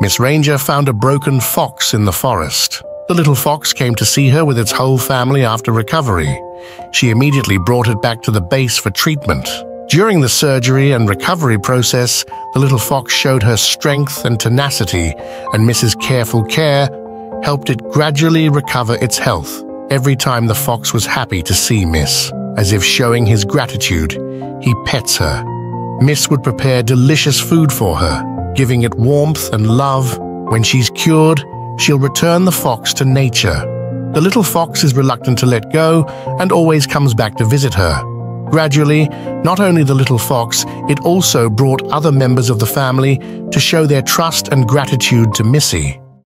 Miss Ranger found a broken fox in the forest. The little fox came to see her with its whole family after recovery. She immediately brought it back to the base for treatment. During the surgery and recovery process, the little fox showed her strength and tenacity, and Mrs. Careful Care helped it gradually recover its health. Every time the fox was happy to see Miss, as if showing his gratitude, he pets her. Miss would prepare delicious food for her, giving it warmth and love. When she's cured, she'll return the fox to nature. The little fox is reluctant to let go and always comes back to visit her. Gradually, not only the little fox, it also brought other members of the family to show their trust and gratitude to Missy.